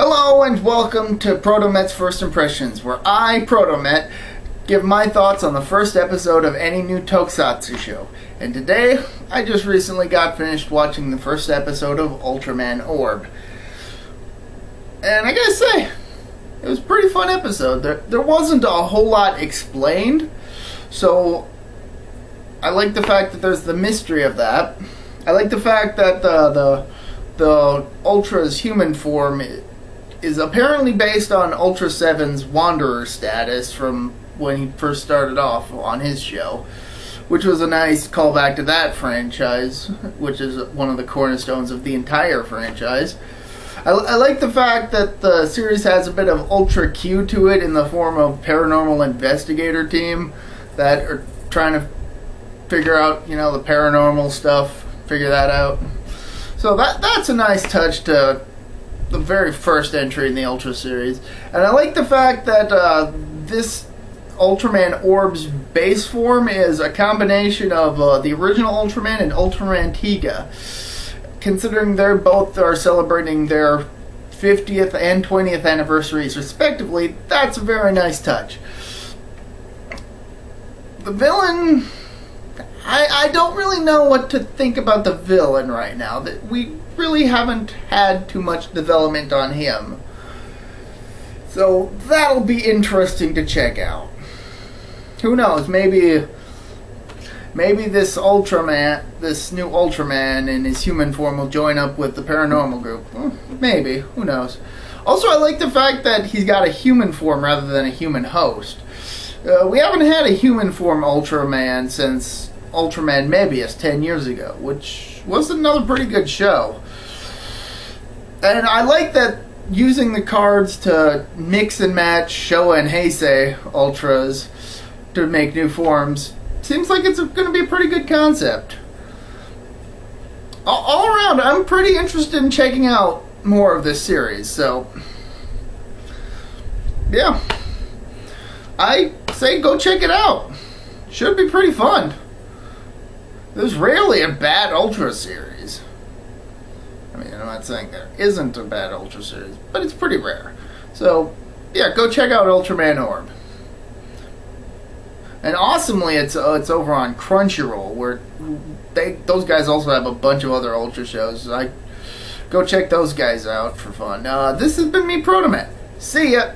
Hello and welcome to Protomet's First Impressions, where I, Protomet, give my thoughts on the first episode of any new tokusatsu show. And today, I just recently got finished watching the first episode of Ultraman Orb. And I gotta say, it was a pretty fun episode. There, there wasn't a whole lot explained, so I like the fact that there's the mystery of that. I like the fact that the the the Ultra's human form is apparently based on Ultra 7's Wanderer status from when he first started off on his show, which was a nice callback to that franchise, which is one of the cornerstones of the entire franchise. I, I like the fact that the series has a bit of Ultra Q to it in the form of paranormal investigator team that are trying to figure out, you know, the paranormal stuff, figure that out. So that that's a nice touch to the very first entry in the Ultra series, and I like the fact that uh, this Ultraman Orb's base form is a combination of uh, the original Ultraman and Ultraman Tiga. Considering they're both are celebrating their 50th and 20th anniversaries respectively, that's a very nice touch. The villain I, I don't really know what to think about the villain right now. That we really haven't had too much development on him. So that'll be interesting to check out. Who knows? Maybe maybe this Ultraman, this new Ultraman in his human form will join up with the paranormal group. maybe. Who knows? Also, I like the fact that he's got a human form rather than a human host. Uh, we haven't had a human form Ultraman since Ultraman Mebius 10 years ago, which was another pretty good show. And I like that using the cards to mix and match Showa and Heisei Ultras to make new forms seems like it's going to be a pretty good concept. All around, I'm pretty interested in checking out more of this series, so. Yeah. I say go check it out. Should be pretty fun. There's rarely a bad Ultra series. I mean, I'm not saying there isn't a bad Ultra series, but it's pretty rare. So, yeah, go check out Ultraman Orb. And awesomely, it's uh, it's over on Crunchyroll, where they those guys also have a bunch of other Ultra shows. I go check those guys out for fun. Uh, this has been me, Protomet. See ya.